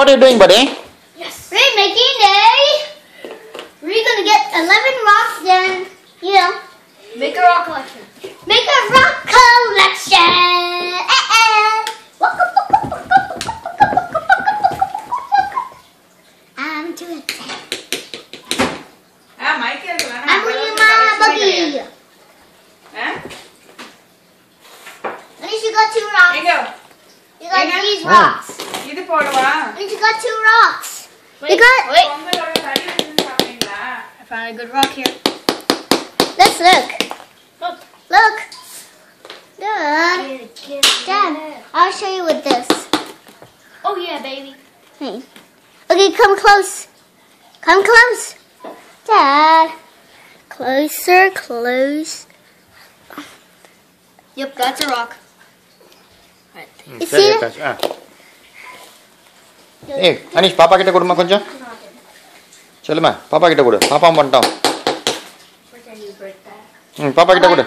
what are you doing, buddy? Yes. We're making a... We're gonna get 11 rocks then you know... Make a rock collection. Make a rock collection! Eh -eh. I'm too excited. I'm going my buggy. Huh? At least you got two rocks. There you go. You got these rocks for a. And you got two rocks. Wait, you got. Wait. I found a good rock here. Let's look. Look. Look. Dad. Dad, I'll show you with this. Oh yeah, baby. Hey. Okay, come close. Come close. Dad. Closer, close. Yep, that's a rock. Right. You see it? ஏய் அனீஷ் பாப்பா கிட்ட கொடுமா கொஞ்சம். சொல்லுமா பாப்பா கிட்ட கொடு பாப்பா பண்ணிட்டோம். ம் பாப்பா கிட்ட கொடு.